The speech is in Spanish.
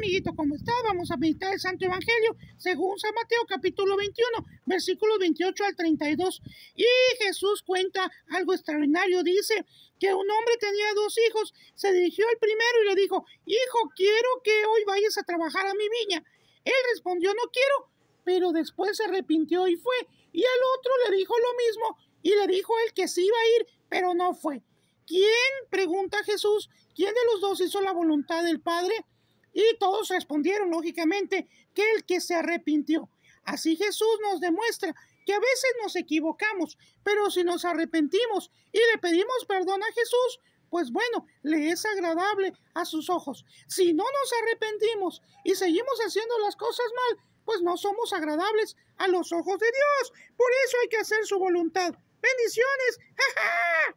amiguito, ¿cómo estás? Vamos a meditar el Santo Evangelio según San Mateo capítulo 21, versículos 28 al 32. Y Jesús cuenta algo extraordinario. Dice que un hombre tenía dos hijos. Se dirigió al primero y le dijo, hijo, quiero que hoy vayas a trabajar a mi viña. Él respondió, no quiero, pero después se arrepintió y fue. Y al otro le dijo lo mismo y le dijo él que sí iba a ir, pero no fue. ¿Quién? pregunta Jesús. ¿Quién de los dos hizo la voluntad del Padre? Y todos respondieron, lógicamente, que el que se arrepintió. Así Jesús nos demuestra que a veces nos equivocamos, pero si nos arrepentimos y le pedimos perdón a Jesús, pues bueno, le es agradable a sus ojos. Si no nos arrepentimos y seguimos haciendo las cosas mal, pues no somos agradables a los ojos de Dios. Por eso hay que hacer su voluntad. Bendiciones. ¡Ja,